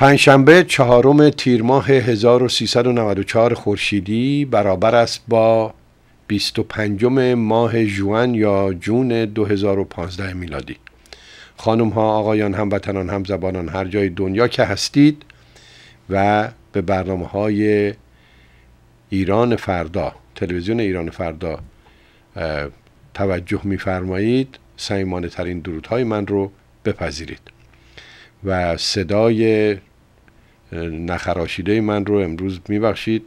پنجشنبه چهارم تیر ماه 1394 خورشیدی برابر است با 25 ماه جوان یا جون 2015 میلادی. خانم ها آقایان هموطنان هم زبانان هر جای دنیا که هستید و به برنامه های ایران فردا تلویزیون ایران فردا توجه میفرمایید. سیمانه ترین درودهای من رو بپذیرید. و صدای نخراشیده من رو امروز میبخشید.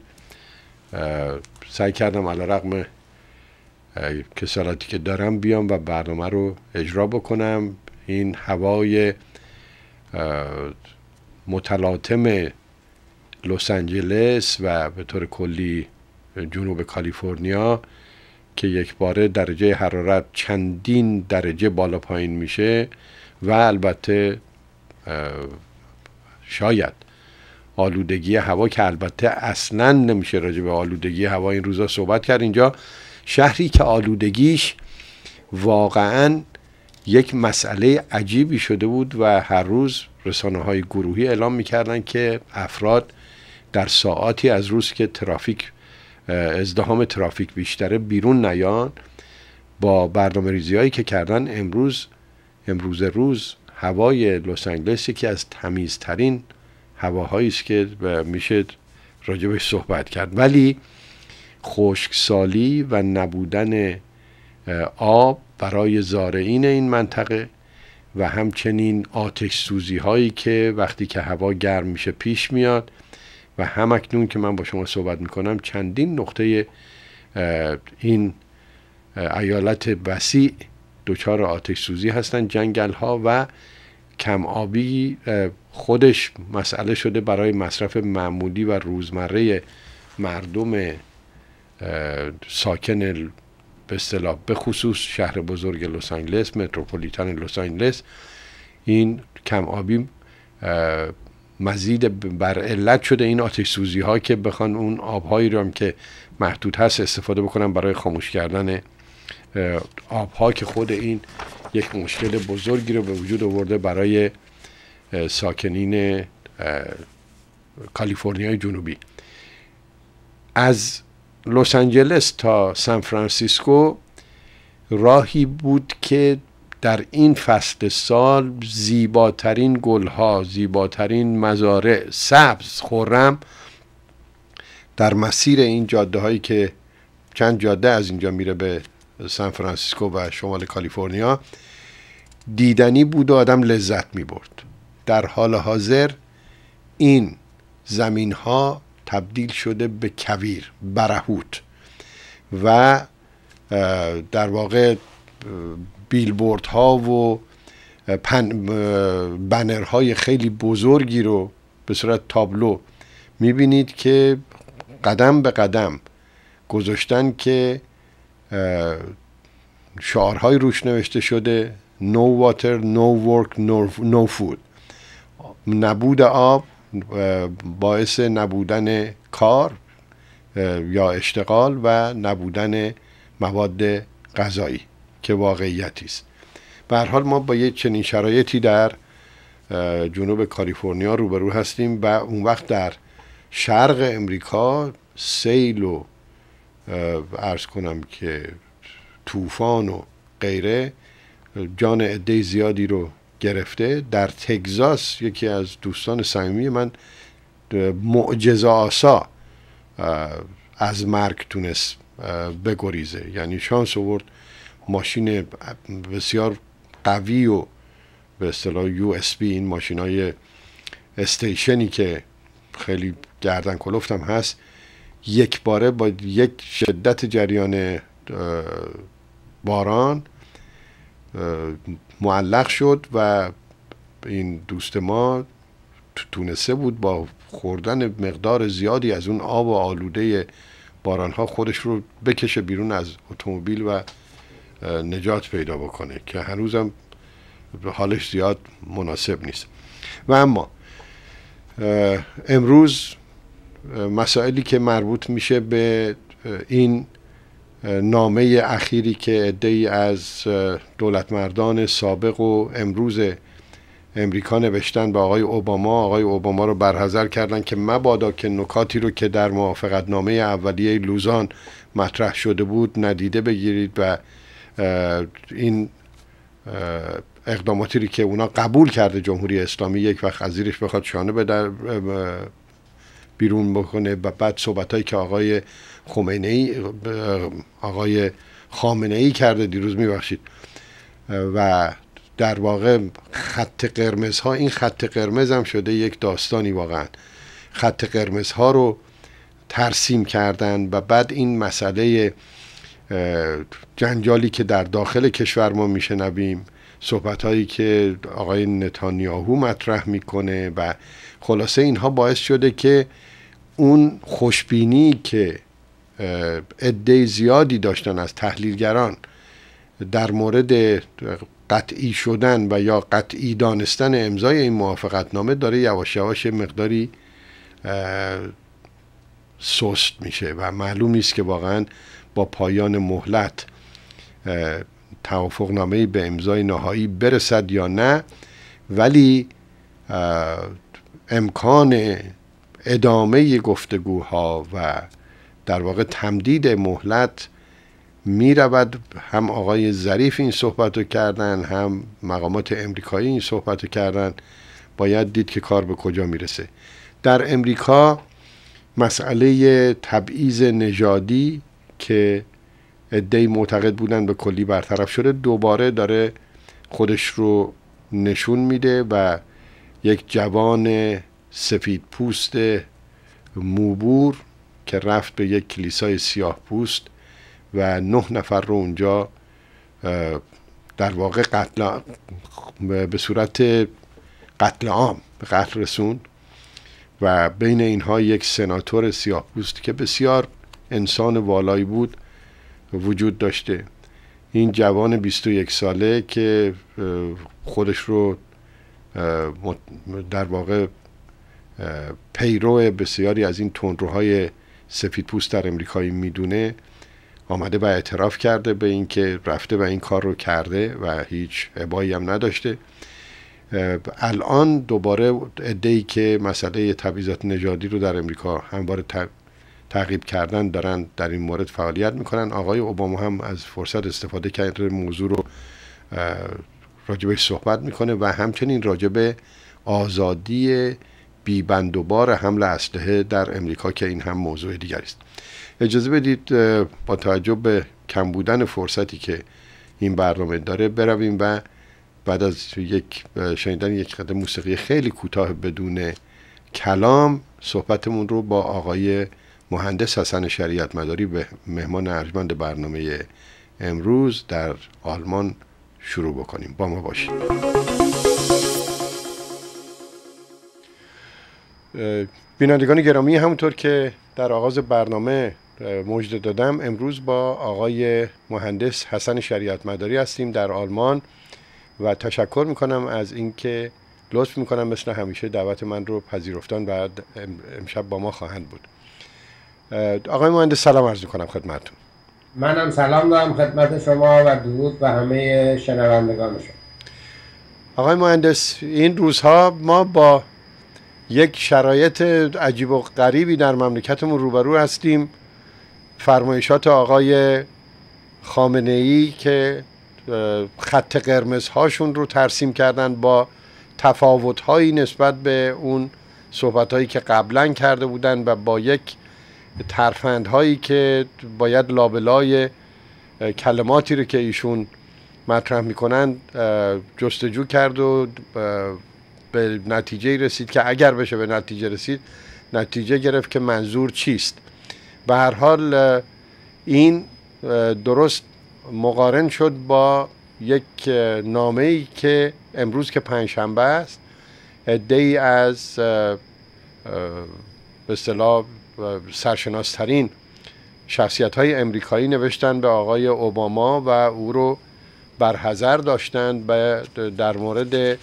سعی کردم علا رقم کسالاتی که دارم بیام و برنامه رو اجرا بکنم. این هوای متلاطم لس آنجلس و به طور کلی جنوب کالیفرنیا که یک باره درجه حرارت چندین درجه بالا پایین میشه و البته شاید آلودگی هوا که البته اصلا نمیشه راجع به آلودگی هوا این روزا صحبت کرد. اینجا شهری که آلودگیش واقعا یک مسئله عجیبی شده بود و هر روز رسانه های گروهی اعلام می‌کردن که افراد در ساعاتی از روز که ترافیک ازدهام ترافیک بیشتره بیرون نیان. با برنامه ریزی هایی که کردن امروز امروز روز هوای لس آنجلس یکی از تمیزترین هواهایی است که میشه راجبش صحبت کرد. ولی خشکسالی و نبودن آب برای زارعین این منطقه و همچنین آتش سوزی هایی که وقتی که هوا گرم میشه پیش میاد و همکنون که من با شما صحبت می‌کنم چندین نقطه این ایالت وسیع دچار آتش سوزی هستند جنگل ها و کم آبی خودش مسئله شده برای مصرف معمولی و روزمره مردم ساکن به اصطلاح به خصوص شهر بزرگ لس آنجلس متروپولیتان لس آنجلس این کم آبی مزید بر علت شده این آتش سوزی ها که بخوان اون آبهایی رو هم که محدود هست استفاده بکنن برای خاموش کردن آبها که خود این یک مشکل بزرگی رو به وجود آورده برای ساکنین کالیفرنیای جنوبی. از لس آنجلس تا سان فرانسیسکو راهی بود که در این فصل سال زیباترین گلها زیباترین مزارع سبز خورم در مسیر این جاده هایی که چند جاده از اینجا میره به سان فرانسیسکو و شمال کالیفرنیا دیدنی بود و آدم لذت می برد در حال حاضر این زمین ها تبدیل شده به کویر برهوت و در واقع بیلبورد ها و بنر های خیلی بزرگی رو به صورت تابلو می‌بینید که قدم به قدم گذاشتن که شعارهای روش نوشته شده no water no work no, food. نبود آب باعث نبودن کار یا اشتغال و نبودن مواد غذایی که واقعیتی است. به حال ما با یک چنین شرایطی در جنوب کالیفرنیا روبرو هستیم و اون وقت در شرق امریکا سیل و ارز کنم که طوفان و غیره جان عده زیادی رو گرفته در تگزاس یکی از دوستان صمیمی من معجزه آسا از مرگ تونست بگریزه. یعنی شانس آورد ماشین بسیار قوی و به اصطلاح یو اس بی این ماشین های استیشنی که خیلی گردن کلفتم هست یک باره با یک شدت جریان باران معلق شد و این دوست ما تونسته بود با خوردن مقدار زیادی از اون آب و آلوده باران ها خودش رو بکشه بیرون از اتومبیل و نجات پیدا بکنه که هنوزم حالش زیاد مناسب نیست. و اما امروز مسائلی که مربوط میشه به این نامه اخیری که عدهای از دولتمردان سابق و امروز امریکا نوشتن به آقای اوباما. آقای اوباما رو برحضر کردن که مبادا که نکاتی رو که در موافقت نامه اولیه لوزان مطرح شده بود ندیده بگیرید و این اقداماتی رو که اونا قبول کرده جمهوری اسلامی یک وقت از زیرش بخواد شانه به بیرون بکنه. و بعد صحبت که آقای خمینه ای آقای خامنه ای کرده دیروز میبخشید. و در واقع خط قرمز ها این خط قرمز هم شده یک داستانی واقعا. خط قرمز ها رو ترسیم کردن و بعد این مسئله جنجالی که در داخل کشور ما میشنویم صحبت هایی که آقای نتانیاهو مطرح می‌کنه و خلاصه اینها باعث شده که اون خوشبینی که عده زیادی داشتن از تحلیلگران در مورد قطعی شدن و یا قطعی دانستن امضای این موافقت نامه داره یواش یواش مقداری سست میشه و معلوم نیست که واقعا با پایان مهلت توافق نامه به امضای نهایی برسد یا نه. ولی امکان ادامه گفتگوها و در واقع تمدید مهلت می رود هم آقای ظریف این صحبت رو کردن هم مقامات امریکایی این صحبت رو کردن. باید دید که کار به کجا می‌رسه. در امریکا مسئله تبعیض نژادی که عدهای معتقد بودن به کلی برطرف شده دوباره داره خودش رو نشون میده و یک جوان سفید پوست موبور که رفت به یک کلیسای سیاه پوست و نه نفر رو اونجا در واقع قتل به صورت قتل عام به قتل رسون و بین اینها یک سناتور سیاه پوست که بسیار انسان والایی بود وجود داشته. این جوان 21 ساله که خودش رو در واقع پیرو بسیاری از این تندروهای سفید پوست در امریکایی می‌دونه آمده و اعتراف کرده به اینکه رفته و این کار رو کرده و هیچ عبایی هم نداشته. الان دوباره ای که مسئله تبعیضات نژادی رو در امریکا همواره تعقیب کردن دارن در این مورد فعالیت می‌کنن. آقای اوباما هم از فرصت استفاده کرده موضوع رو راجبش صحبت می‌کنه و همچنین راجب آزادی بیبند و بار حمل اسلحه در امریکا که این هم موضوع دیگری است. اجازه بدید با توجه به کم بودن فرصتی که این برنامه داره برویم و بعد از یک شنیدن یک قدم موسیقی خیلی کوتاه بدون کلام صحبتمون رو با آقای مهندس حسن شریعت مداری به مهمان ارجمند برنامه امروز در آلمان شروع بکنیم. با ما باشید. بینندگان گرامی همونطور که در آغاز برنامه مجد دادم امروز با آقای مهندس حسن شریعت مداری هستیم در آلمان و تشکر می‌کنم از اینکه لطف می‌کنم مثل همیشه دعوت من رو پذیرفتن و امشب با ما خواهند بود. آقای مهندس سلام عرض می‌کنم خدمتتون. منم سلام دارم خدمت شما و درود و همه شنوندگان شما. آقای مهندس این روزها ما با یک شرایط عجیب و غریبی در مملکتمون روبرو هستیم. فرمایشات آقای خامنه ای که خط قرمز هاشون رو ترسیم کردن با تفاوت هایی نسبت به اون صحبت هایی که قبلا کرده بودن و با یک ترفند هایی که باید لابلای کلماتی رو که ایشون مطرح می‌کنن جستجو کرد و به نتیجه رسید که اگر بشه به نتیجه رسید نتیجه گرفت که منظور چیست. به هر حال این درست مقارن شد با یک نامه ای که امروز که پنجشنبه است ای از به اصطلاح سرشناسترین شخصیت های امریکایی نوشتن به آقای اوباما و او رو برحضر داشتند در مورد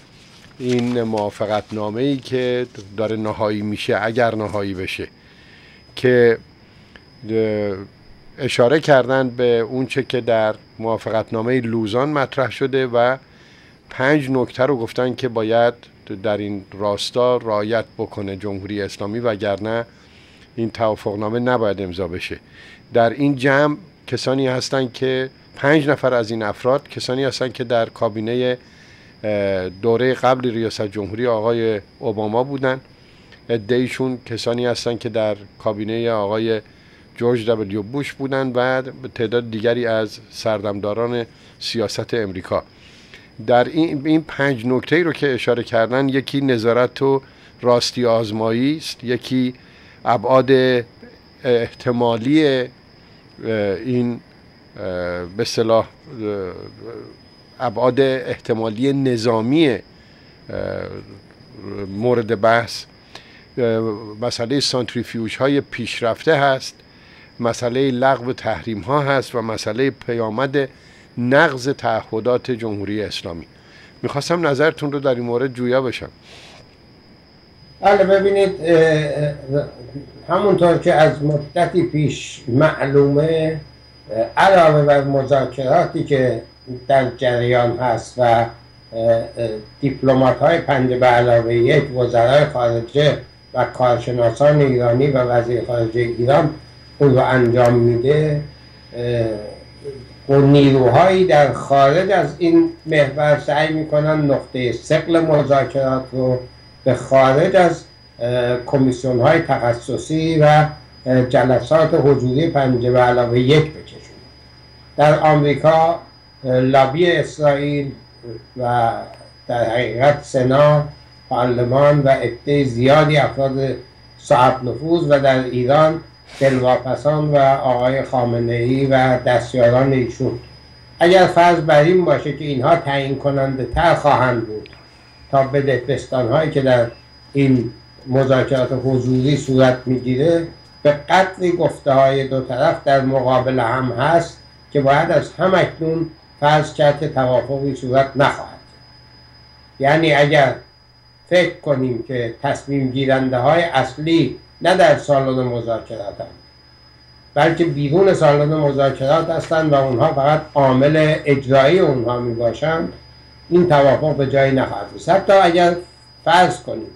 این موافقت نامه ای که داره نهایی میشه اگر نهایی بشه که اشاره کردن به اونچه که در موافقت نامه لوزان مطرح شده و پنج نکته رو گفتن که باید در این راستا رایت بکنه جمهوری اسلامی وگرنه این توافقنامه نباید امضا بشه. در این جمع کسانی هستند که پنج نفر از این افراد کسانی هستند که در کابینه دوره قبل ریاست جمهوری آقای اوباما بودن. ادهیشون کسانی هستند که در کابینه آقای جورج دبلیو بوش بودن و تعداد دیگری از سردمداران سیاست امریکا. در این, این پنج نکته رو که اشاره کردن یکی نظارت و راستی آزمایی است یکی ابعاد احتمالی این به صلاح ابعاد احتمالی نظامی مورد بحث مسئله سانتریفیوژ های پیشرفته هست مسئله لغو تحریم ها هست و مسئله پیامد نقض تعهدات جمهوری اسلامی. می‌خواستم نظرتون رو در این مورد جویا بشم. بله ببینید همونطور که از مدتی پیش معلومه علاوه بر مذاکراتی که در جریان هست و دیپلمات های پنج به علاوه یک وزرای خارجه و کارشناسان ایرانی و وزیر خارجه ایران اون رو انجام میده. و نیروهایی در خارج از این محور سعی می‌کنن نقطه سقل مذاکرات رو به خارج از کمیسیون های تخصصی و جلسات حضوری پنجه به علاوه یک بکشون در آمریکا لابی اسرائیل و در حقیقت سنا پارلمان و عده زیادی افراد صاحب نفوذ و در ایران دلواپسان و آقای خامنه ای و دستیاران ایشون. اگر فرض بر این باشه که اینها تعیین کننده تر خواهند بود تا بدهبستان هایی که در این مذاکرات حضوری صورت می‌گیره به قدری گفته های دو طرف در مقابل هم هست که باید از هم اکنون فرض کرد که توافقی صورت نخواهد یعنی اگر فکر کنیم که تصمیم گیرنده های اصلی نه در سالن مذاکرات هم بلکه بیرون سالن مذاکرات هستند و اونها فقط عامل اجرایی اونها می باشند این توافق به جایی نخواهد رسید. حتی اگر فرض کنیم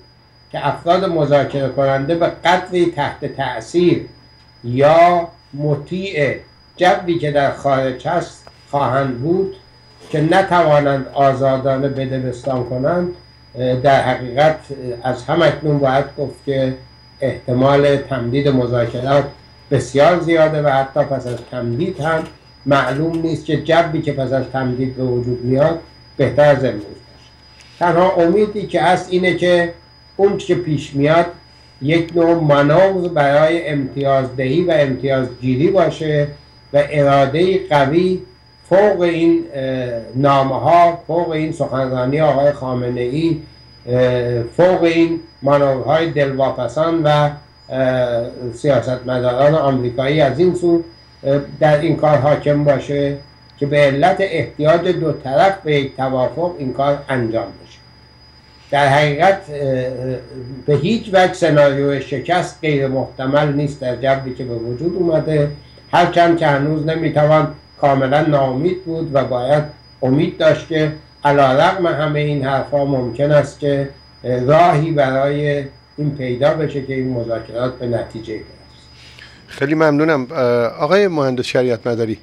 که افراد مذاکره کننده به قدری تحت تاثیر یا مطیع جبی که در خارج هست خواهند بود که نتوانند آزادانه بدبستان کنند در حقیقت از همکنون باید گفت که احتمال تمدید مذاکرات بسیار زیاده و حتی پس از تمدید هم معلوم نیست که جبی که پس از تمدید به وجود میاد بهتر از امروز باشه. تنها امیدی که هست اینه که اون که پیش میاد یک نوع منوز برای امتیازدهی و امتیازگیری باشه و اراده قوی فوق این نامه ها فوق این سخنرانی آقای خامنه ای فوق این های دلواپسان و سیاستمداران آمریکایی از این سو در این کار حاکم باشه که به علت احتیاج دو طرف به یک توافق این کار انجام بشه. در حقیقت به هیچ وجه سناریو شکست غیر محتمل نیست در جبری که به وجود اومده. هرچند که هنوز نمی‌توان کاملا ناامید بود و باید امید داشت که علا رقم همه این حرفها ممکن است که راهی برای این پیدا بشه که این مذاکرات به نتیجه برسه. خیلی ممنونم. آقای مهندس شریعت مداری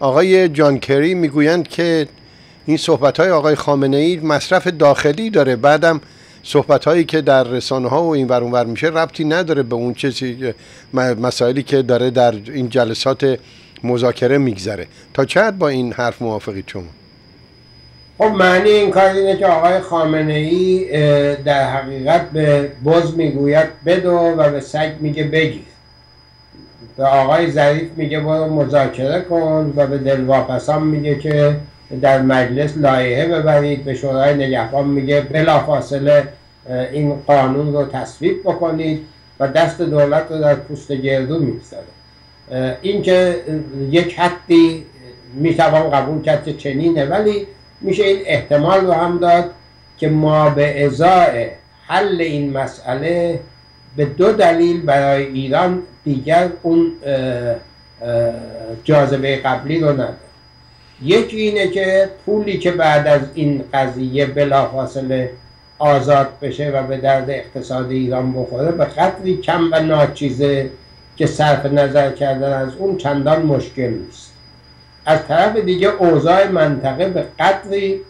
آقای جان کری می‌گویند که این صحبت های آقای خامنه ای مصرف داخلی داره. بعدم صحبت هایی که در رسانه ها و این ور میشه ربطی نداره به اون چیزی مسائلی که داره در این جلسات مذاکره میگذره. تا چقدر با این حرف موافقید شما؟ خب معنی این کار اینه که آقای خامنه ای در حقیقت به بز می‌گوید بدو و به سگ میگه بگیر. به آقای ظریف میگه برو مذاکره کن و به دلواپسان میگه که در مجلس لایحه ببرید. به شورای نگهبان میگه بلافاصله این قانون رو تصویب بکنید و دست دولت رو در پوست گردو می‌گذاره این که یک حدی می‌توان قبول کرد که چنینه ولی میشه این احتمال رو هم داد که ما به ازای حل این مسئله به دو دلیل برای ایران دیگر اون جاذبه قبلی رو نداره یکی اینه که پولی که بعد از این قضیه بلافاصله آزاد بشه و به درد اقتصاد ایران بخوره به قدری کم و ناچیزه که صرف نظر کردن از اون چندان مشکل نیست. از طرف دیگه اوضاع منطقه به قدری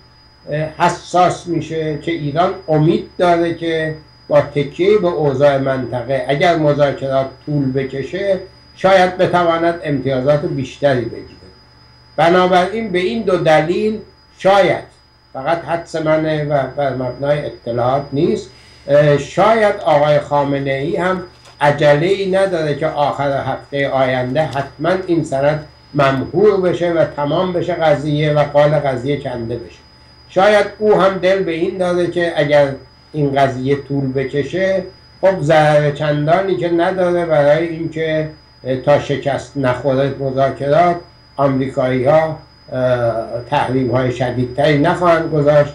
حساس میشه که ایران امید داره که با تکیه به اوضاع منطقه اگر مذاکرات طول بکشه شاید بتواند امتیازات بیشتری بگیره. بنابراین به این دو دلیل شاید فقط حدس منه و بر مبنای اطلاعات نیست شاید آقای خامنه ای هم عجله نداره که آخر هفته آینده حتما این سند ممهور بشه و تمام بشه قضیه و قال قضیه کنده بشه. شاید او هم دل به این داره که اگر این قضیه طول بکشه خب ضرر چندانی که نداره برای اینکه تا شکست نخوره مذاکرات آمریکایی ها تحریم های شدیدتری نخواهند گذاشت.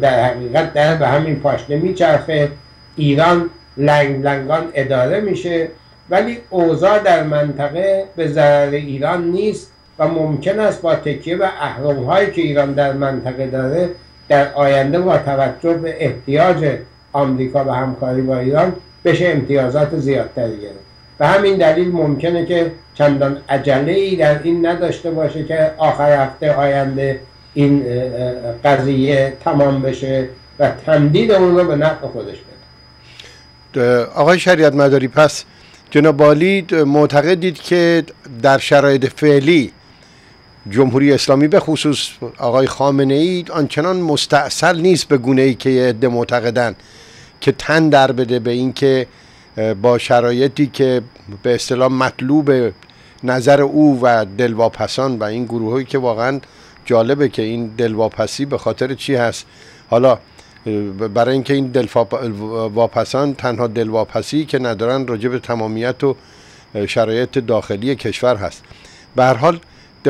در حقیقت در به همین پاشنه میچرخه. ایران لنگ لنگان اداره میشه ولی اوضاع در منطقه به ضرر ایران نیست و ممکن است با تکیه به اهرام هایی که ایران در منطقه داره در آینده با توجه به احتیاج آمریکا به همکاری با ایران بشه امتیازات زیادتری گرفت. به همین دلیل ممکنه که چندان عجله ای در این نداشته باشه که آخر هفته آینده این قضیه تمام بشه و تمدید اون رو به نفع خودش بده. آقای شریعت مداری پس جناب معتقدید که در شرایط فعلی جمهوری اسلامی به خصوص آقای خامنه ای آنچنان مستاصل نیست به گونه ای که عده معتقدن که تن در بده به اینکه با شرایطی که به اصطلاح مطلوب نظر او و دلواپسان و این گروهایی که واقعا جالبه که این دلواپسی به خاطر چی هست. حالا برای اینکه این دلواپسان تنها دلواپسی که ندارن راجع به تمامیت و شرایط داخلی کشور هست. به هر حال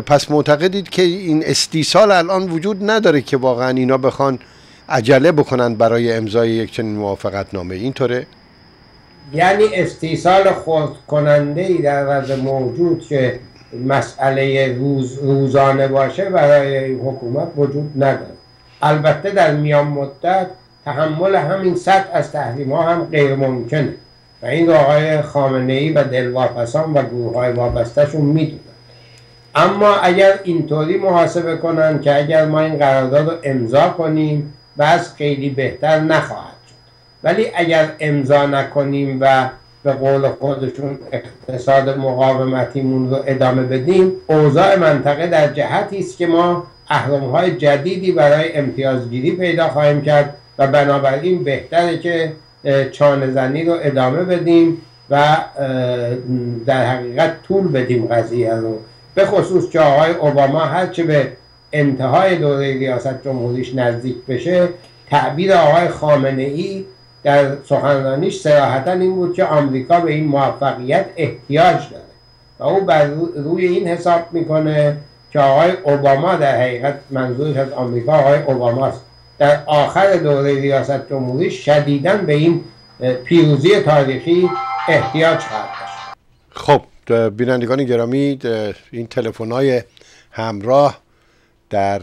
پس معتقدید که این استیصال الان وجود نداره که واقعا اینا بخوان عجله بکنن برای امضای یک چنین موافقت نامه اینطوره؟ یعنی استیصال خود کننده ای در وضع موجود که مسئله روز روزانه باشه برای حکومت وجود نداره. البته در میان مدت تحمل همین سطح از تحریم ها هم غیر ممکنه. و این رو آقای خامنه ای و دلواپسان و گروه های وابستهشون می‌دونن. اما اگر اینطوری محاسبه کنن که اگر ما این قرارداد رو امضا کنیم بس خیلی بهتر نخواهد شد. ولی اگر امضا نکنیم و به قول خودشون اقتصاد مقاومتیمون رو ادامه بدیم اوضاع منطقه در جهتی است که ما های جدیدی برای امتیازگیری پیدا خواهیم کرد و بنابراین بهتره که چانه زنی رو ادامه بدیم و در حقیقت طول بدیم قضیه رو. به خصوص که آقای اوباما هرچه به انتهای دوره ریاست جمهوریش نزدیک بشه تعبیر آقای خامنه ای در سخنرانیش سراحتا این بود که آمریکا به این موفقیت احتیاج داره و او بر روی این حساب می‌کنه که آقای اوباما در حقیقت منظورش از آمریکا آقای اوباماست در آخر دوره ریاست جمهوری شدیدا به این پیروزی تاریخی احتیاج خواهد داشت. خب بینندگان گرامی این تلفن های همراه در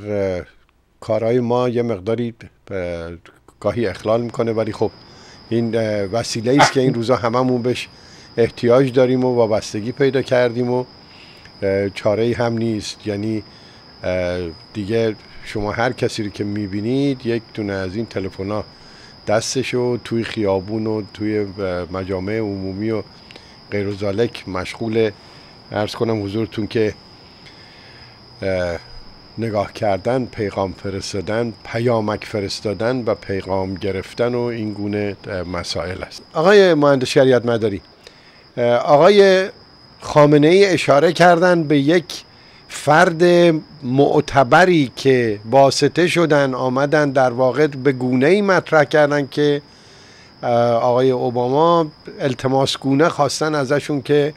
کارهای ما یه مقداری گاهی اخلال می‌کنه ولی خب این وسیله است که این روزا هممون بهش احتیاج داریم و وابستگی پیدا کردیم و چاره هم نیست. یعنی دیگه شما هر کسی رو که می‌بینید یک دونه از این تلفن ها دستشو توی خیابون و توی مجامع عمومی و غیر زالک مشغول ارز کنم حضورتون که نگاه کردن پیغام فرستادن پیامک فرستادن و پیغام گرفتن و این گونه مسائل است. آقای مهندس شریعت مداری آقای خامنه ای اشاره کردن به یک فرد معتبری که واسطه شدن آمدن در واقع به گونه ای مطرح کردن که آقای اوباما التماس گونه خواستن ازشون که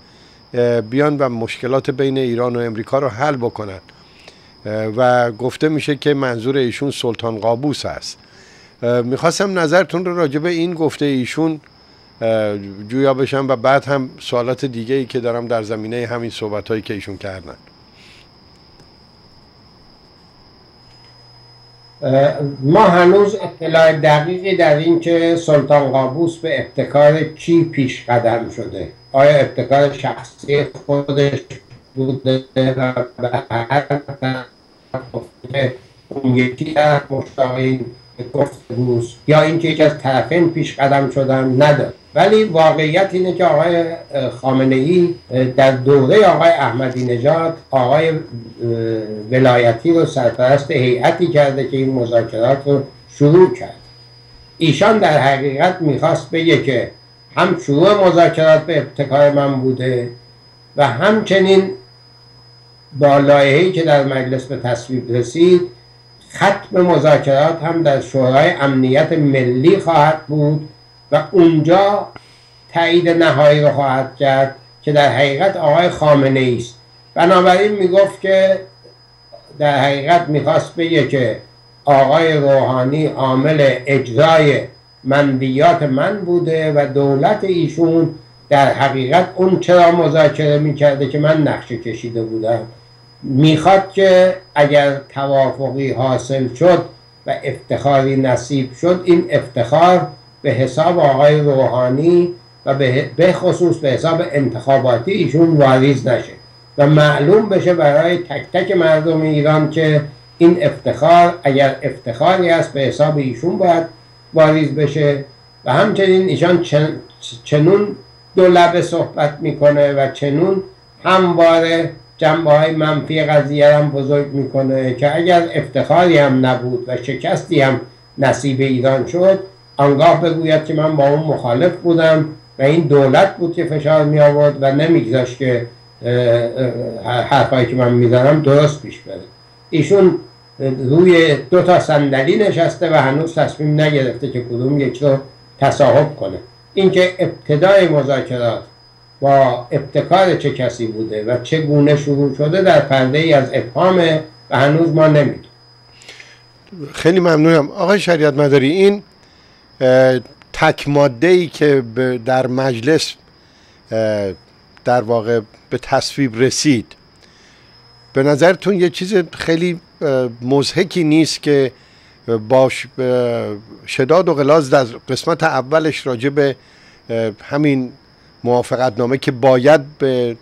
بیان و مشکلات بین ایران و امریکا رو حل بکنن. و گفته میشه که منظور ایشون سلطان قابوس است. می‌خواستم نظرتون رو راجع به این گفته ایشون جویا بشم و بعد هم سوالات دیگه ای که دارم در زمینه همین صحبت هایی که ایشون کردن. ما هنوز اطلاع دقیقی در این که سلطان قابوس به ابتکار کی پیش قدم شده. آیا ابتکار شخصی خودش بوده و به هر اون یکی از مشتاقین گفتگوست یا اینکه یکی از طرفین پیش قدم شدن نداد ولی واقعیت اینه که آقای خامنه ای در دوره آقای احمدی نژاد آقای ولایتی رو سرپرست هیئتی کرده که این مذاکرات رو شروع کرد. ایشان در حقیقت می‌خواست بگه که هم شروع مذاکرات به ابتکار من بوده و همچنین با لایحه‌ای که در مجلس به تصویب رسید ختم مذاکرات هم در شورای امنیت ملی خواهد بود و اونجا تایید نهایی رو خواهد کرد که در حقیقت آقای خامنه است. بنابراین می‌گفت که در حقیقت می‌خواست بگه که آقای روحانی عامل اجرای منبیات من بوده و دولت ایشون در حقیقت اون چرا مذاکره می‌کرده که من نقشه کشیده بودم. می‌خواد که اگر توافقی حاصل شد و افتخاری نصیب شد این افتخار به حساب آقای روحانی و به خصوص به حساب انتخاباتی ایشون واریز نشه و معلوم بشه برای تک تک مردم ایران که این افتخار اگر افتخاری است به حساب ایشون باید واریز بشه و همچنین ایشان چنون دو لبه صحبت می‌کنه و چنون همواره جنبه های منفی قضیه هم بزرگ می‌کنه که اگر افتخاری هم نبود و شکستی هم نصیب ایران شد آنگاه بگوید که من با اون مخالف بودم و این دولت بود که فشار می آورد و نمیگذاشت که حرفایی که من می‌زنم درست پیش بره. ایشون روی دو تا صندلی نشسته و هنوز تصمیم نگرفته که کدوم یک رو تصاحب کنه. اینکه ابتدای مذاکرات با ابتکار چه کسی بوده و چه گونه شروع شده در پرده ای از ابهامه و هنوز ما نمی‌دونیم. خیلی ممنونم. آقای شریعت مداری این تک ماده ای که در مجلس در واقع به تصویب رسید. به نظرتون یه چیز خیلی مزهکی نیست که با شداد و غلاز در قسمت اولش راجع به همین موافقت نامه که باید به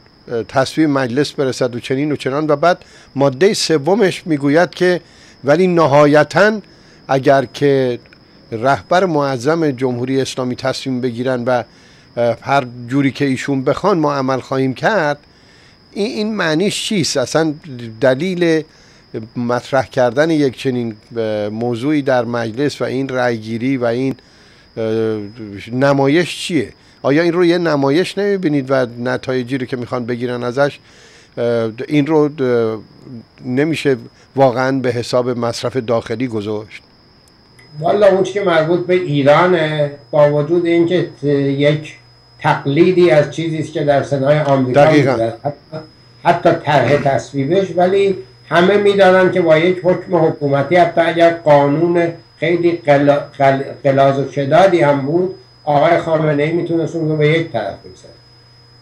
تصویب مجلس برسد و چنین و چنان و بعد ماده سومش می‌گوید که ولی نهایتا اگر که رهبر معظم جمهوری اسلامی تصمیم بگیرن و هر جوری که ایشون بخوان ما عمل خواهیم کرد این, این معنیش چیست؟ اصلا دلیل مطرح کردن یک چنین موضوعی در مجلس و این رأیگیری و این نمایش چیه؟ آیا این رو یه نمایش نمی‌بینید و نتایجی رو که می‌خوان بگیرن ازش این رو نمیشه واقعا به حساب مصرف داخلی گذاشت؟ والا اون که مربوط به ایرانه با وجود اینکه یک تقلیدی از چیزی است که در سنای آمریکا حتی, حتی طرح تصویبش ولی همه می‌دانن که با یک حکم حکومتی حتی اگر قانون خیلی قلاز و شدادی هم بود آقای خامنه ای می‌تونست اون رو به یک طرف بگذاره.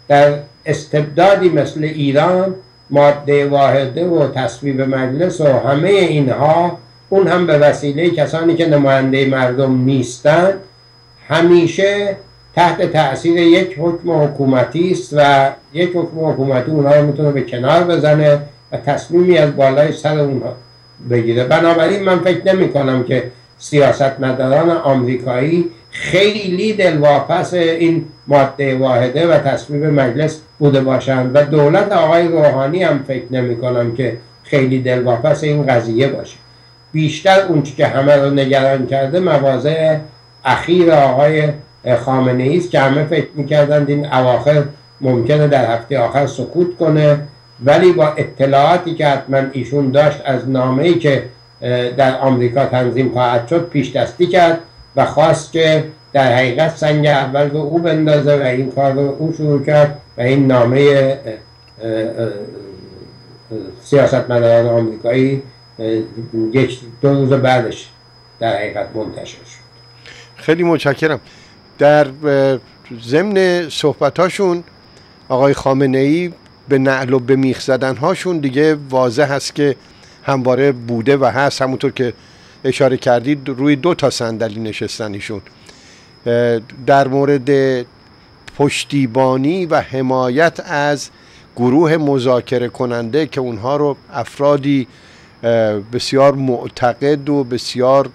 در استبدادی مثل ایران ماده واحده و تصویب مجلس و همه اینها اون هم به وسیله کسانی که نماینده مردم نیستند همیشه تحت تاثیر یک حکم حکومتی است و یک حکم حکومتی اونها رو می‌تونه به کنار بزنه و تصمیمی از بالای سر اونها بگیره. بنابراین من فکر نمی کنم که سیاستمداران آمریکایی خیلی دلواپس این ماده واحده و تصویب مجلس بوده باشند و دولت آقای روحانی هم فکر نمی کنم که خیلی دلواپس این قضیه باشه. بیشتر اون که همه رو نگران کرده مواضع اخیر آقای خامنه است که همه فکر می‌کردند این اواخر ممکنه در هفته آخر سکوت کنه. ولی با اطلاعاتی که حتما ایشون داشت از نامه ای که در آمریکا تنظیم خواهد شد پیش دستی کرد و خواست که در حقیقت سنگ اول رو او بندازه و این کار رو او شروع کرد و این نامه سیاست مداران آمریکایی یک دو روز بعدش در حقیقت منتشر شد. خیلی متشکرم. در ضمن صحبتاشون آقای خامنه ای به نعل و به میخ زدن هاشون دیگه واضح هست که همواره بوده و هست. همونطور که اشاره کردید روی دو تا صندلی نشستن ایشون. در مورد پشتیبانی و حمایت از گروه مذاکره کننده که اونها رو افرادی بسیار معتقد و بسیار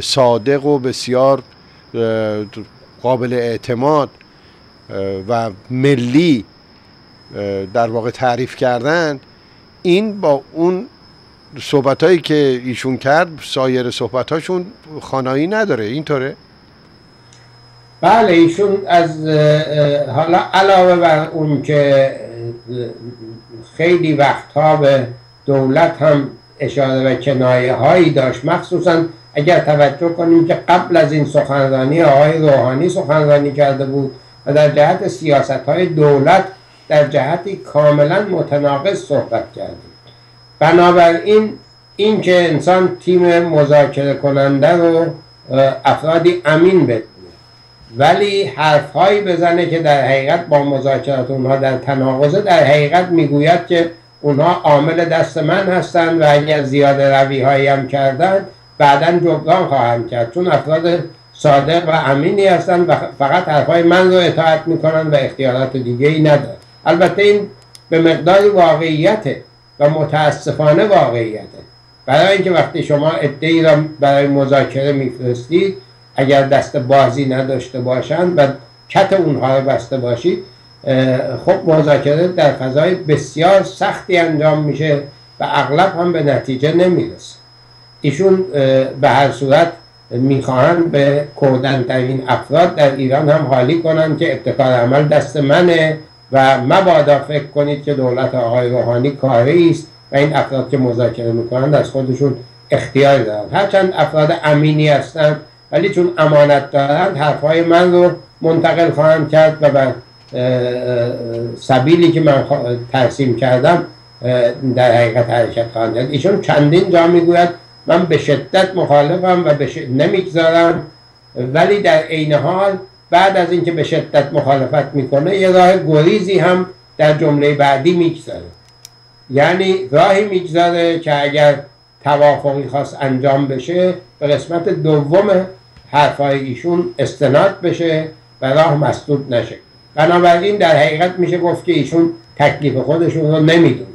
صادق و بسیار قابل اعتماد و ملی در واقع تعریف کردن این با اون صحبت هایی که ایشون کرد سایر صحبت هاشون خانایی نداره اینطوره؟ بله ایشون از حالا علاوه بر اون که خیلی وقتها به دولت هم اشاره و کنایه هایی داشت. مخصوصا اگر توجه کنیم که قبل از این سخنرانی آقای روحانی سخنرانی کرده بود و در جهت سیاست های دولت در جهتی کاملا متناقض صحبت کرده بنابراین این که انسان تیم مذاکره کننده رو افرادی امین بدونه ولی حرفهایی بزنه که در حقیقت با مذاکرات اونها در تناقضه در حقیقت می‌گوید که اونها عامل دست من هستند و اگر زیاده روی هایی هم کردن بعدا جبران خواهم کرد. چون افراد صادق و امینی هستند و فقط حرفهای من رو اطاعت می‌کنن و اختیارات دیگه ای ندارن. البته این به مقدار واقعیته و متاسفانه واقعیته. برای اینکه وقتی شما ادعی را برای مذاکره میفرستید اگر دست بازی نداشته باشند و کت اونها رو بسته باشید خب مذاکره در فضای بسیار سختی انجام میشه و اغلب هم به نتیجه نمی‌رسه. ایشون به هر صورت می‌خواهند به کودنترین افراد در ایران هم حالی کنند که ابتکار عمل دست منه و مبادا فکر کنید که دولت آقای روحانی کاری است و این افراد که مذاکره می‌کنند از خودشون اختیار دارند. هرچند افراد امینی هستند ولی چون امانت دارند حرفهای من رو منتقل خواهند کرد و بر سبیلی که من ترسیم کردم در حقیقت حرکت خواهند کرد. ایشون چندین جا می‌گوید من به شدت مخالفم و به نمی‌گذارم. ولی در عین حال بعد از اینکه به شدت مخالفت می‌کنه یه راه گریزی هم در جمله بعدی می‌گذاره. یعنی راهی می‌گذاره که اگر توافقی خواست انجام بشه به قسمت دوم حرفای ایشون استناد بشه و راه مسدود نشه. بنابراین در حقیقت میشه گفت که ایشون تکلیف خودشون رو نمی‌دونن.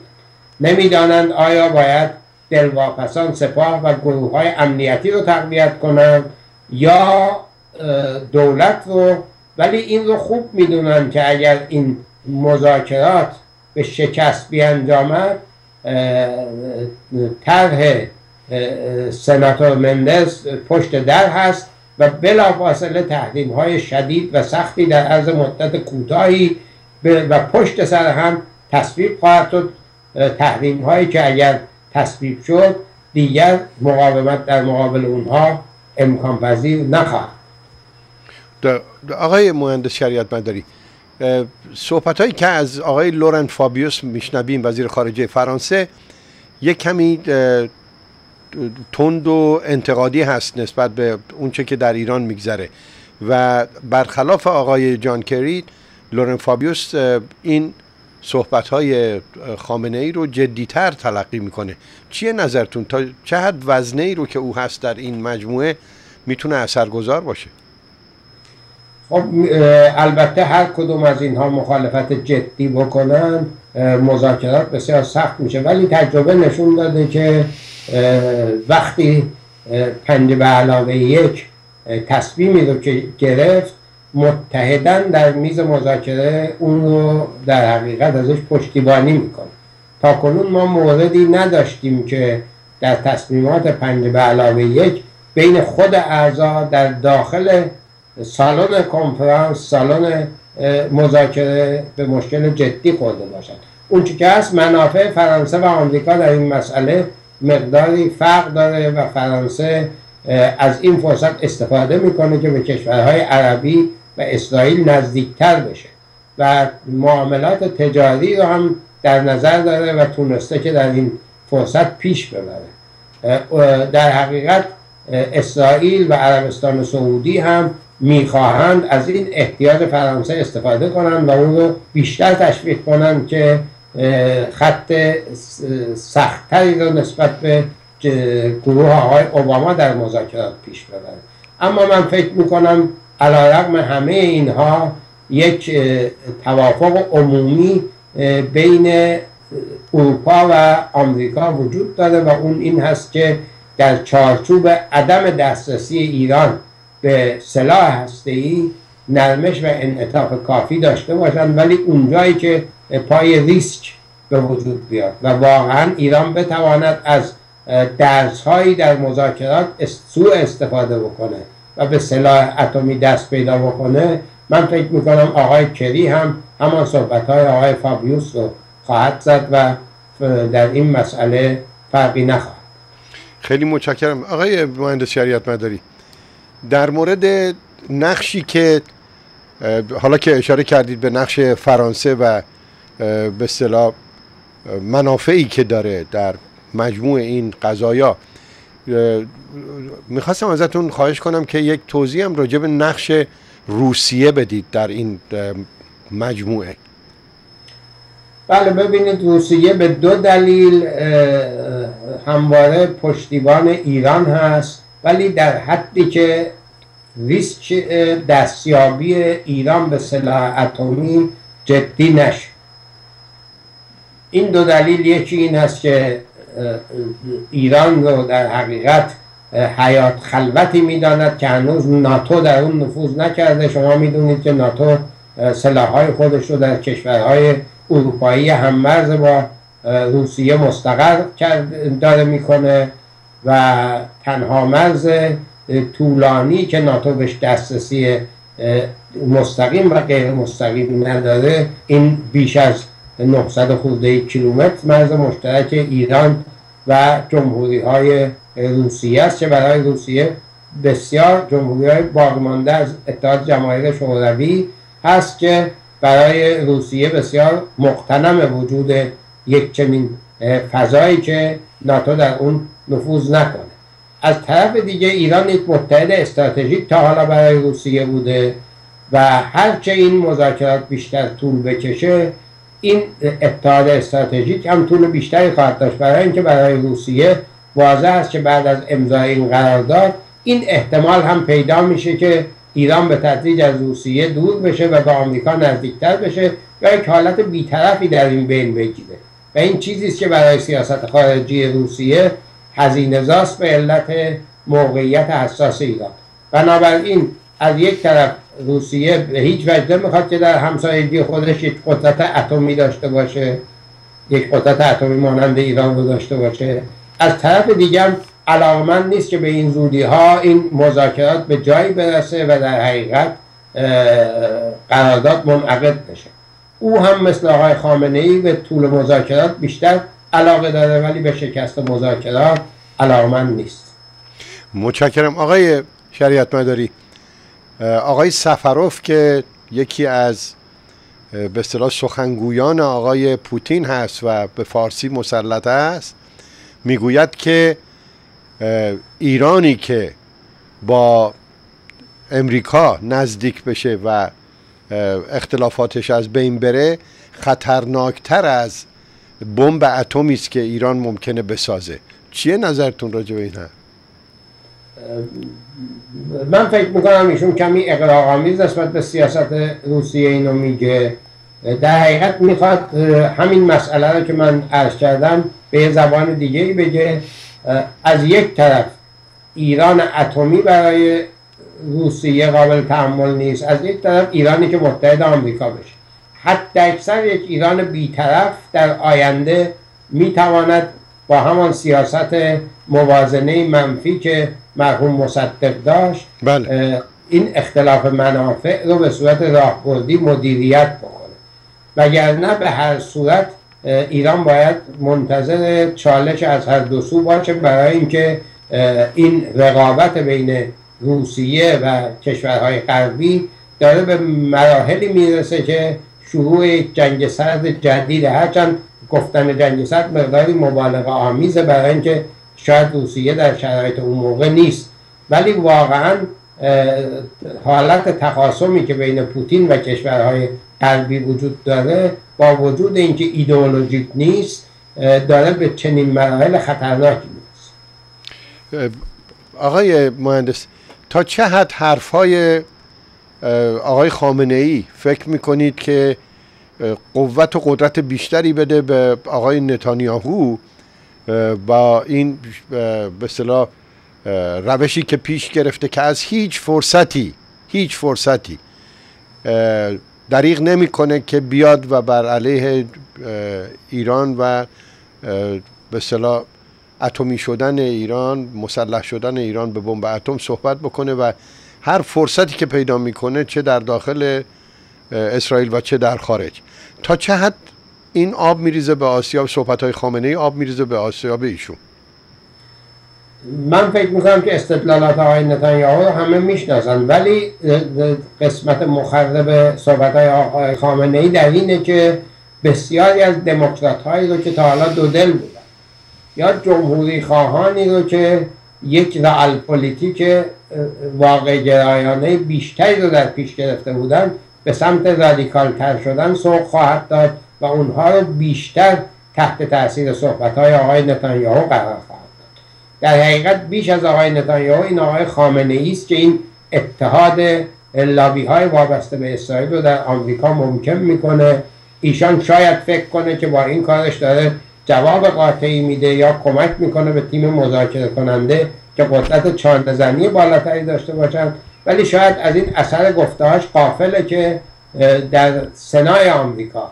نمی‌دانند آیا باید دلواپسان سپاه و گروه های امنیتی رو تقویت کنند یا دولت رو. ولی این رو خوب می‌دونن که اگر این مذاکرات به شکست بیانجامد طرح سناتور مندز پشت در هست. و بلافاصله تحریم های شدید و سختی در عرض مدت کوتاهی و پشت سر هم تصویب خواهد شد. تحریم هایی که اگر تصویب شد دیگر مقاومت در مقابل اونها امکان پذیر نخواهد. آقای مهندس شریعت مداری صحبت هایی که از آقای لورن فابیوس میشنویم وزیر خارجه فرانسه یک کمی تند و انتقادی هست نسبت به اونچه که در ایران میگذره. و برخلاف آقای جان کری لورن فابیوس این صحبت های خامنه ای رو جدیتر تلقی می‌کنه. چیه نظرتون؟ تا چه حد وزنه ای رو که او هست در این مجموعه می‌تونه اثرگذار باشه؟ خب البته هر کدوم از اینها مخالفت جدی بکنن مذاکرات بسیار سخت میشه. ولی تجربه نشون داده که وقتی پنج به علاوه یک تصمیمی رو که گرفت متحدن در میز مذاکره اون رو در حقیقت ازش پشتیبانی می‌کنه. تا کنون ما موردی نداشتیم که در تصمیمات پنج به علاوه یک بین خود اعضا در داخل سالن کنفرانس سالن مذاکره به مشکل جدی خورده باشد. اون که هست منافع فرانسه و آمریکا در این مسئله مقداری فرق داره و فرانسه از این فرصت استفاده می‌کنه که به کشورهای عربی و اسرائیل نزدیکتر بشه. و معاملات تجاری رو هم در نظر داره و تونسته که در این فرصت پیش ببره. در حقیقت اسرائیل و عربستان سعودی هم می‌خواهند از این احتیاط فرانسه استفاده کنند و اون رو بیشتر تشویق کنند که خط سختتری رو نسبت به گروه آقای اوباما در مذاکرات پیش ببره اما من فکر می‌کنم علیرغم همه اینها یک توافق عمومی بین اروپا و آمریکا وجود داره و اون این هست که در چارچوب عدم دسترسی ایران به سلاح ای نرمش و انعطاف کافی داشته باشند. ولی اونجایی که پای ریسک به وجود بیاد و واقعا ایران بتواند از درس هایی در مذاکرات سوء استفاده بکنه و به سلاح اتمی دست پیدا بکنه. من فکر می‌کنم آقای کری هم همان صحبت های آقای فابیوس رو خواهد زد و در این مسئله فرقی نخواهد. خیلی متشکرم. آقای مهندس شریعت مداری در مورد نقشی که حالا که اشاره کردید به نقش فرانسه و به اصطلاح منافعی که داره در مجموع این قضایا. می‌خواستم ازتون خواهش کنم که یک توضیح هم راجع به نقش روسیه بدید در این مجموعه. بله ببینید روسیه به دو دلیل همواره پشتیبان ایران هست ولی در حدی که ریسک دستیابی ایران به سلاح اتمی جدی نشد. این دو دلیل یکی این است که ایران رو در حقیقت حیات خلوتی می‌داند که هنوز ناتو در اون نفوذ نکرده. شما می‌دونید که ناتو سلاحهای خودش رو در کشورهای اروپایی هممرز با روسیه مستقر داره می‌کنه و تنها مرز طولانی که ناتو بهش دسترسی مستقیم و غیر مستقیم نداره این بیش از 900 خورده کیلومتر. مرز مشترک ایران و جمهوری های روسیه است که برای روسیه بسیار جمهوری های باقمانده از اتحاد جماهیر شوروی هست که برای روسیه بسیار مقتنم وجود یک چنین فضایی که ناتو در اون نفوذ نکنه. از طرف دیگه ایران یک متحد استراتژیک تا حالا برای روسیه بوده و هرچه این مذاکرات بیشتر طول بکشه این اتحاد استراتژیک هم طول بیشتری خواهد داشت. برای اینکه برای روسیه واضح است که بعد از امضای این قرارداد این احتمال هم پیدا میشه که ایران به تدریج از روسیه دور بشه و به آمریکا نزدیکتر بشه و یک حالت بیطرفی در این بین بگیره. و این چیزی است که برای سیاست خارجی روسیه هزینه زاست به علت موقعیت حساس ایران. بنابراین از یک طرف روسیه به هیچ وجه می‌خواد که در همسایگی خودش یک قدرت اتمی داشته باشه یک قدرت اتمی مانند ایران رو داشته باشه. از طرف دیگر علاقمند نیست که به این زودی ها این مذاکرات به جایی برسه و در حقیقت قرارداد منعقد بشه. او هم مثل آقای خامنه ای به طول مذاکرات بیشتر علاقه داره ولی به شکست مذاکرات علاقمند نیست. متشکرم. آقای شریعت مداری. آقای سفروف که یکی از به اصطلاح سخنگویان آقای پوتین هست و به فارسی مسلط است می‌گوید که ایرانی که با امریکا نزدیک بشه و اختلافاتش از بین بره خطرناکتر از بمب اتمی است که ایران ممکنه بسازه. چیه نظرتون راجع به این؟ من فکر می‌کنم ایشون کمی اقراق‌آمیز نسبت به سیاست روسیه اینو میگه. در حقیقت می‌خواد همین مسئله رو که من عرض کردم به زبان دیگه بگه. از یک طرف ایران اتمی برای روسیه قابل تحمل نیست از یک طرف ایرانی که متحد آمریکا بشه. حتی اکثر یک ایران بیطرف در آینده می‌تواند با همان سیاست موازنه منفی که مرحوم مصدق داشت بله. این اختلاف منافع رو به صورت راهبردی مدیریت بکنه وگرنه به هر صورت ایران باید منتظر چالش از هر دو سو باشه برای اینکه این رقابت بین روسیه و کشورهای غربی داره به مراحلی می‌رسه که شروع جنگ سرد جدید هرچند گفتن جنگ سرد مقداری مبالغه آمیزه برای اینکه شاید روسیه در شرایط اون موقع نیست. ولی واقعا حالت تخاصمی که بین پوتین و کشورهای غربی وجود داره با وجود اینکه ایدئولوژیک نیست داره به چنین مراحل خطرناکی می‌رسه. آقای مهندس تا چه حد حرفهای آقای خامنه ای فکر می‌کنید که قوت و قدرت بیشتری بده به آقای نتانیاهو با این به صلاح روشی که پیش گرفته که از هیچ فرصتی هیچ فرصتی دریغ نمی‌کنه که بیاد و بر علیه ایران و به صلاح اتمی شدن ایران مسلح شدن ایران به بمب اتم صحبت بکنه و هر فرصتی که پیدا می‌کنه چه در داخل اسرائیل و چه در خارج. تا چه حد این آب میریزه به آسیاب صحبت های خامنه ای آب میریزه به آسیاب ایشون. من فکر می‌کنم که استدلالات آقای نتانیاهو رو همه می‌شناسن ولی قسمت مخرب صحبت های آقای خامنه ای در اینه که بسیاری از دموکرات هایی رو که تا حالا دو دل بودن یا جمهوری خواهانی رو که یک رعال پلیتیک واقع گرایانه بیشتری رو در پیش گرفته بودن به سمت رادیکال تر شدن سوق خواهد داد. و اونها رو بیشتر تحت تاثیر صحبت های آقای نتانیاهو قرار خواهد داد. در حقیقت بیش از آقای نتانیاهو این آقای خامنه است که این اتحاد لابی های وابسته به اسرائیل رو در آمریکا ممکن می‌کنه. ایشان شاید فکر کنه که با این کارش داره جواب قاطعی میده یا کمک می‌کنه به تیم مذاکره کننده که قدرت چانه زنی بالاتری داشته باشند ولی شاید از این اثر گفتهاش قافله که در سنای آمریکا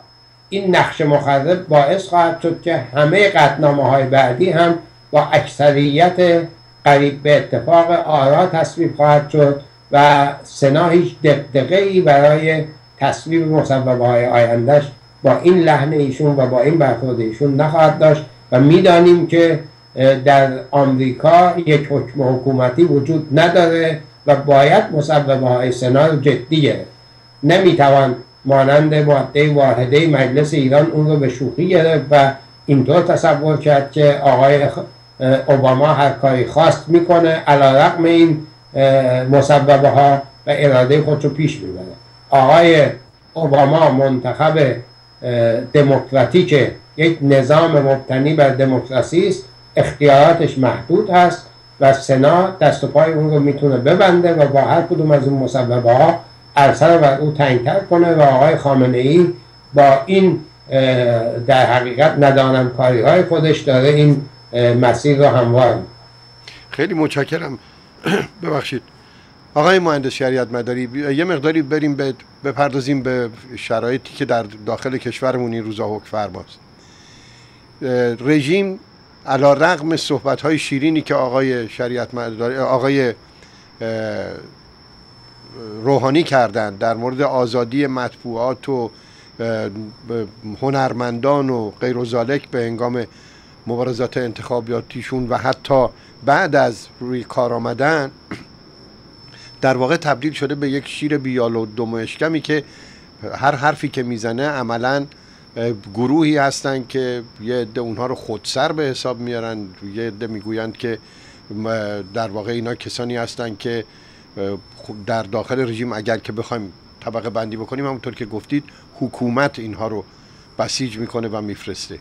این نقش مخرب باعث خواهد شد که همه قطنامه های بعدی هم با اکثریت قریب به اتفاق آرا تصویب خواهد شد و سنا هیچ دقدقه ای برای تصویب مصوبه های آیندهش با این لحن ایشون و با این برخورد ایشون نخواهد داشت و می‌دانیم که در آمریکا یک حکم حکومتی وجود نداره و باید مصوبه های سنا رو جدی نمی‌توان مانند ماده واحده مجلس ایران اون رو به شوخی گرفت و اینطور تصور کرد که آقای اوباما هر کاری خواست می‌کنه علا رقم این مصوبه ها و اراده خود رو پیش می‌بره. آقای اوباما منتخب دموکراتیک یک نظام مبتنی بر دموکراسی است اختیاراتش محدود هست و سنا دست و پای اون رو می‌تونه ببنده و با هر کدوم از اون مصوبه ها ارسل بر او تنگتر کنه و آقای خامنه ای با این در حقیقت ندانم کاری های خودش داره این مسیر رو هموار خیلی متشکرم. ببخشید. آقای مهندس شریعت مداری یه مقداری بریم بپردازیم به شرایطی که در داخل کشورمون این روزا حکم فرماست رژیم علا رقم صحبت های شیرینی که آقای شریعت مداری آقای روحانی کردن در مورد آزادی مطبوعات و هنرمندان و غیر و به هنگام مبارزات انتخاباتیشون و حتی بعد از روی کار آمدن در واقع تبدیل شده به یک شیر بیال و دم اشکمی که هر حرفی که می‌زنه عملا گروهی هستن که یه عده اونها رو خودسر به حساب میارن یه عده می‌گویند که در واقع اینا کسانی هستند که در داخل رژیم اگر که بخوایم طبقه بندی بکنیم همونطور که گفتید حکومت اینها رو بسیج می‌کنه و میفرسته.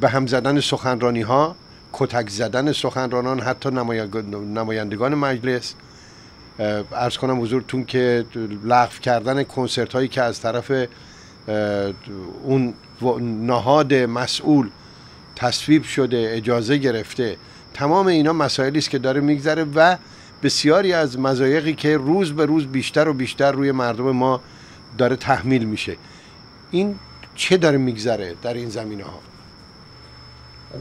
به هم زدن سخنرانی ها کتک زدن سخنرانان حتی نمایندگان مجلس. ارز کنم حضورتون که لغو کردن کنسرت هایی که از طرف اون نهاد مسئول تصویب شده اجازه گرفته تمام اینا مسائلی است که داره میگذره و بسیاری از مزایقی که روز به روز بیشتر و بیشتر روی مردم ما داره تحمیل میشه. این چه داره میگذره در این زمینه ها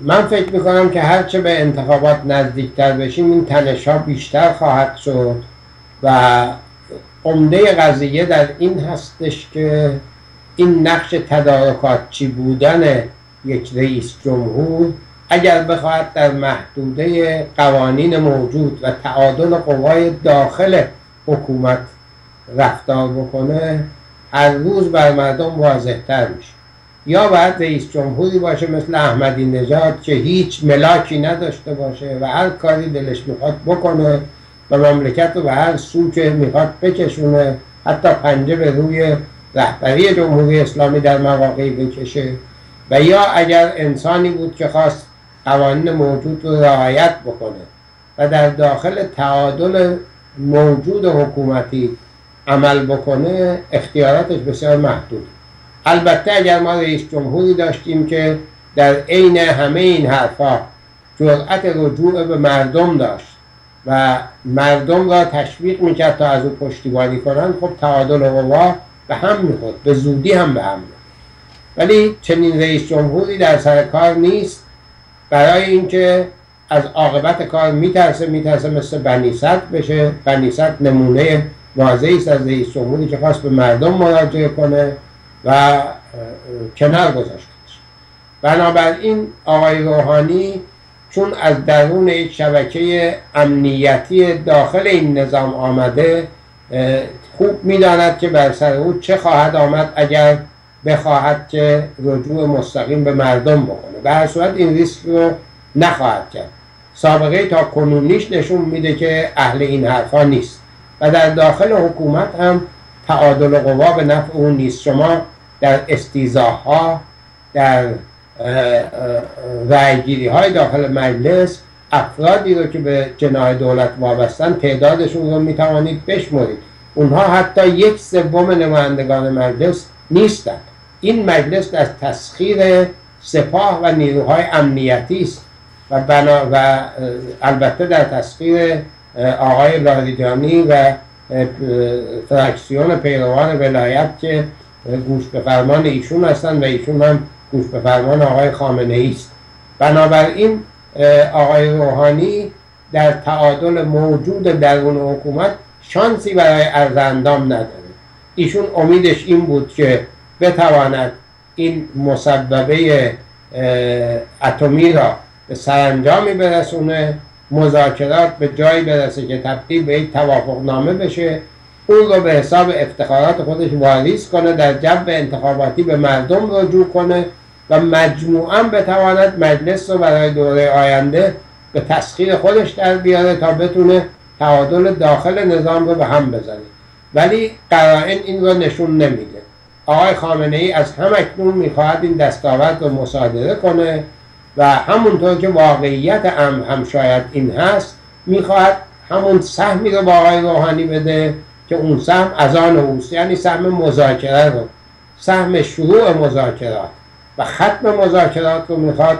من فکر می‌کنم که هرچه به انتخابات نزدیکتر بشیم این تنش ها بیشتر خواهد شد و عمده قضیه در این هستش که این نقش تدارکاتچی بودن یک رئیس جمهور اگر بخواهد در محدوده قوانین موجود و تعادل قوای داخل حکومت رفتار بکنه هر روز بر مردم واضحتر میشه. یا باید رئیس جمهوری باشه مثل احمدی نژاد که هیچ ملاکی نداشته باشه و هر کاری دلش می‌خواد بکنه و مملکت رو به هر سو که می‌خواد بکشونه حتی پنجه به روی رهبری جمهوری اسلامی در مواقعی بکشه. و یا اگر انسانی بود که خواست قوانین موجود رو رعایت بکنه و در داخل تعادل موجود حکومتی عمل بکنه اختیاراتش بسیار محدود. البته اگر ما رئیس جمهوری داشتیم که در عین همه این حرفا جرأت رجوع به مردم داشت و مردم را تشویق می‌کرد تا از او پشتیبانی کنند خب تعادل قوا به هم می‌خورد به زودی هم به هم می‌خورد. ولی چنین رئیس جمهوری در سر کار نیست برای اینکه از عاقبت کار میترسه میترسه مثل بنیست بشه. بنیست نمونه واضحی است از رئیس جمهوری که خواست به مردم مراجعه کنه و کنار گذاشته بنابراین آقای روحانی چون از درون یک شبکه امنیتی داخل این نظام آمده خوب می‌داند که بر سر او چه خواهد آمد اگر بخواهد که رجوع مستقیم به مردم بکنه. به هر صورت این ریسک رو نخواهد کرد. سابقه تا کنونیش نشون میده که اهل این حرفا نیست. و در داخل حکومت هم تعادل قوا به نفع اون نیست. شما در استیزاها در رأیگیری های داخل مجلس افرادی رو که به جناح دولت وابستن تعدادشون رو می‌توانید بشمرید. اونها حتی یک سوم نمایندگان مجلس نیستند. این مجلس از تسخیر سپاه و نیروهای امنیتی است و, بنا و البته در تسخیر آقای لاریجانی و فرکسیون پیروان ولایت که گوش به فرمان ایشون هستند و ایشون هم گوش به فرمان آقای خامنه است. بنابراین آقای روحانی در تعادل موجود درون حکومت شانسی برای ارزندام نداره. ایشون امیدش این بود که بتواند این مسببه اتمی را به سرانجامی برسونه مذاکرات به جایی برسه که تبدیل به یک توافق نامه بشه. اون رو به حساب افتخارات خودش واریز کنه در جو انتخاباتی به مردم رجوع کنه و مجموعا بتواند مجلس رو برای دوره آینده به تسخیر خودش در بیاره تا بتونه تعادل داخل نظام رو به هم بزنه. ولی قرائن این رو نشون نمیده. آقای خامنه ای از هم اکنون می‌خواهد این دستاورد رو مصادره کنه و همونطور که واقعیت هم, هم شاید این هست می‌خواهد همون سهمی رو با آقای روحانی بده که اون سهم از آن اوست. یعنی سهم مذاکره رو سهم شروع مذاکرات و ختم مذاکرات رو می‌خواد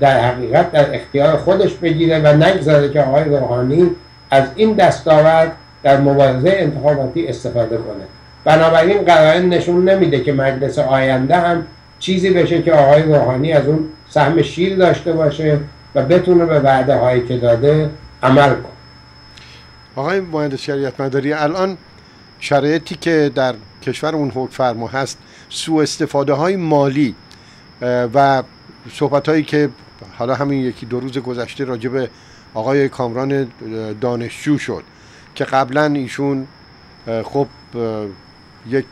در حقیقت در اختیار خودش بگیره و نگذاره که آقای روحانی از این دستاورد در مبارزه انتخاباتی استفاده کنه. بنابراین قرائن نشون نمیده که مجلس آینده هم چیزی بشه که آقای روحانی از اون سهم شیر داشته باشه و بتونه به وعده هایی که داده عمل کنه. آقای مهندس شریعت مداری الان شرایطی که در کشور اون حکم فرما هست سوء استفاده های مالی و صحبت هایی که حالا همین یکی دو روز گذشته راجع به آقای کامران دانشجو شد که قبلا ایشون خب یک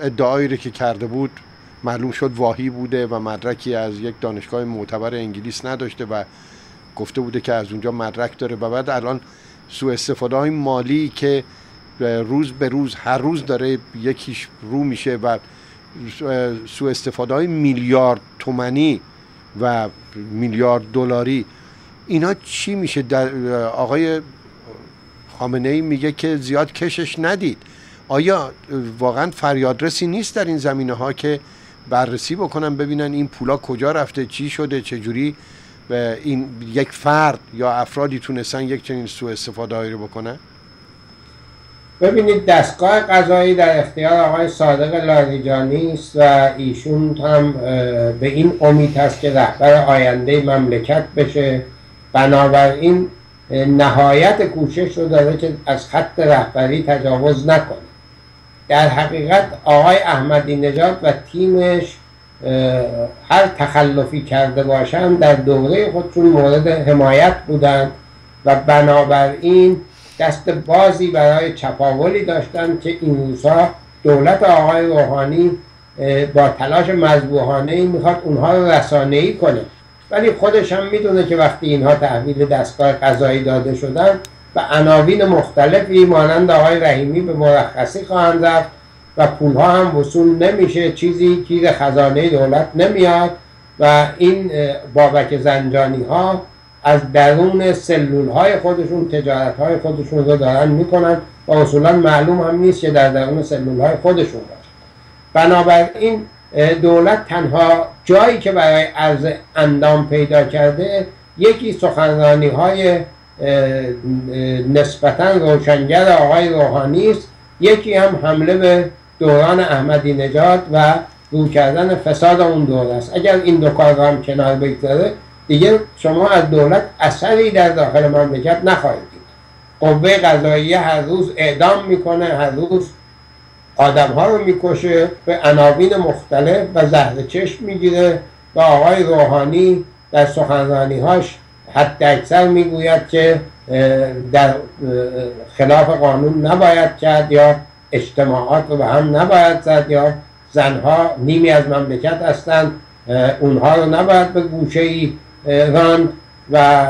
ادعایی که کرده بود معلوم شد واهی بوده و مدرکی از یک دانشگاه معتبر انگلیس نداشته و گفته بوده که از اونجا مدرک داره. و بعد الان سوء استفاده های مالی که روز به روز هر روز داره یکیش رو میشه و سوء استفاده های میلیارد تومنی و میلیارد دلاری اینا چی میشه؟ آقای خامنه ای میگه که زیاد کشش ندید. آیا واقعا فریادرسی نیست در این زمینه ها که بررسی بکنن ببینن این پولا کجا رفته چی شده چجوری این یک فرد یا افرادی تونستن یک چنین سوء استفاده رو بکنن؟ ببینید دستگاه قضایی در اختیار آقای صادق لاریجانی است و ایشون هم به این امید هست که رهبر آینده مملکت بشه. بنابراین نهایت کوشش رو داره که از خط رهبری تجاوز نکنه. در حقیقت آقای احمدی نژاد و تیمش هر تخلفی کرده باشند در دوره خودشون مورد حمایت بودند و بنابراین دست بازی برای چپاولی داشتند که این روزها دولت آقای روحانی با تلاش مذبوحانه ای می‌خواد اونها رو رسانه ای کنه. ولی خودش هم می‌دونه که وقتی اینها تحویل دستگاه قضایی داده شدن و عناوین مختلفی مانند آقای رحیمی به مرخصی خواهند رفت و پولها هم وصول نمیشه. چیزی کیر خزانه دولت نمیاد و این بابک زنجانی ها از درون سلول های خودشون تجارت های خودشون رو دارن می‌کنن و اصولا معلوم هم نیست که در درون سلول های خودشون باشه. بنابراین دولت تنها جایی که برای عرض اندام پیدا کرده یکی سخنرانی های نسبتا روشنگر آقای روحانی است. یکی هم حمله به دوران احمدی نژاد و رو کردن فساد اون دوره است. اگر این دو کار رو هم کنار بگذاره دیگه شما از دولت اثری در داخل مملکت نخواهید دید. قوه قضاییه هر روز اعدام می‌کنه هر روز آدم ها رو می‌کشه به عناوین مختلف و زهر چشم می‌گیره و آقای روحانی در سخنرانی هاش حتی اکثر می‌گوید که در خلاف قانون نباید کرد یا اجتماعات رو به هم نباید زد یا زنها نیمی از مملکت هستند اونها رو نباید به گوشه ای راند و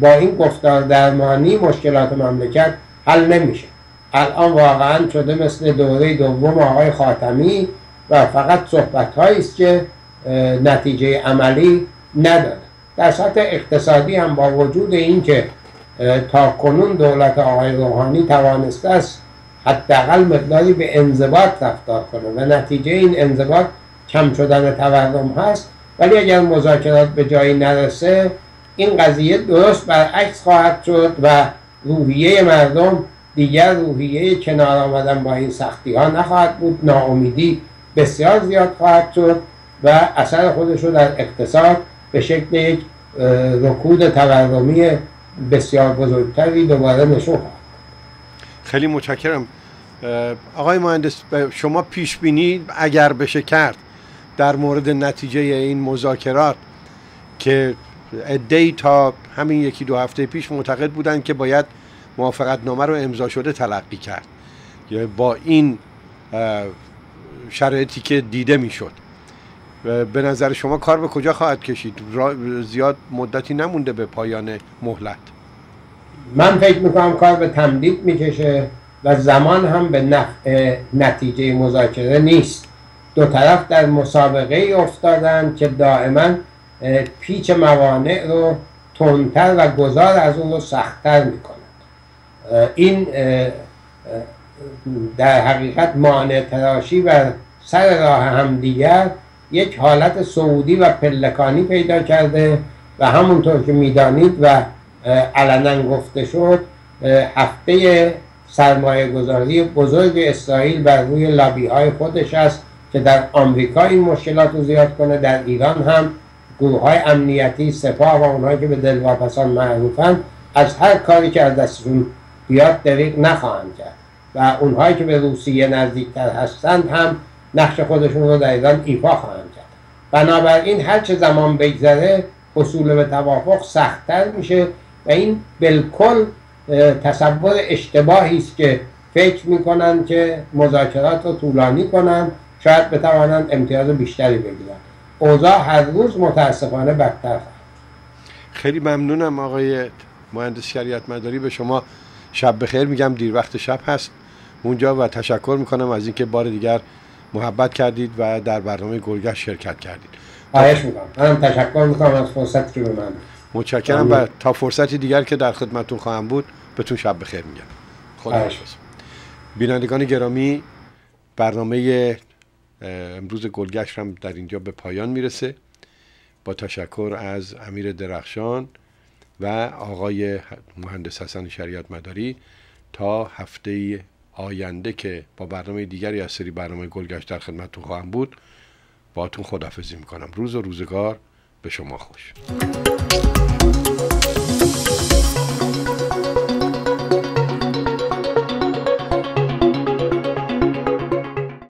با این گفتار درمانی مشکلات مملکت حل نمیشه. الان واقعا شده مثل دوره دوم آقای خاتمی و فقط صحبت است که نتیجه عملی نداره. در سطح اقتصادی هم با وجود اینکه تا کنون دولت آقای روحانی توانسته است حداقل مقداری به انضباط رفتار کنه و نتیجه این انضباط کم شدن تورم هست. ولی اگر مذاکرات به جایی نرسه این قضیه درست برعکس خواهد شد و روحیه مردم دیگر روحیه کنار آمدن با این سختی ها نخواهد بود. ناامیدی بسیار زیاد خواهد شد و اثر خودش رو در اقتصاد به شکل یک رکود تورمی بسیار بزرگتری دوباره نشون خواهد خیلی متشکرم. آقای مهندس شما پیش بینی اگر بشه کرد در مورد نتیجه این مذاکرات که ادهی تا همین یکی دو هفته پیش معتقد بودن که باید موافقت نامه رو امضا شده تلقی کرد. با این شرایطی که دیده می‌شد. به نظر شما کار به کجا خواهد کشید؟ زیاد مدتی نمونده به پایان مهلت. من فکر می‌کنم کار به تمدید می‌کشه و زمان هم به نفع نتیجه مذاکره نیست. دو طرف در مسابقه افتادن که دائما پیچ موانع رو تندتر و گذار از اون رو سختتر می‌کنند. این در حقیقت مانع تراشی و سر راه همدیگر یک حالت سعودی و پلکانی پیدا کرده و همونطور که می‌دانید و علنا گفته شد هفته سرمایه گذاری بزرگ اسرائیل بر روی لابی های خودش است که در آمریکا این مشکلات رو زیاد کنه در ایران هم گروه های امنیتی سپاه و اونهایی که به دلواپسان معروفن از هر کاری که از دستشون بیاد دریق نخواهند کرد. و اونهایی که به روسیه نزدیکتر هستند هم نقش خودشون رو در ایران ایفا خواهند کرد. بنابراین هر چه زمان بگذره حصول به توافق سختتر میشه و این بالکل تصور اشتباهی است که فکر می‌کنن که مذاکرات رو طولانی کنن شاید بتوانند امتیاز بیشتری بگیرن. اوضاع هر روز متاسفانه بدتر خیلی ممنونم آقای مهندس شریعت مداری به شما شب بخیر میگم. دیر وقت شب هست. اونجا و تشکر می‌کنم از اینکه بار دیگر محبت کردید و در برنامه گلگشت شرکت کردید. خواهش می‌کنم. منم تشکر می‌کنم از فرصتی که به من متشکرم و تا فرصتی دیگر که در خدمتون خواهم بود بهتون شب بخیر میگم. خدا بینندگان گرامی برنامه امروز گلگشت هم در اینجا به پایان می‌رسه. با تشکر از امیر درخشان و آقای مهندس حسن شریعت مداری تا هفته آینده که با برنامه دیگری از سری برنامه گلگشت در خدمتتون خواهم بود باتون خدافزی می‌کنم. روز و روزگار به شما خوش.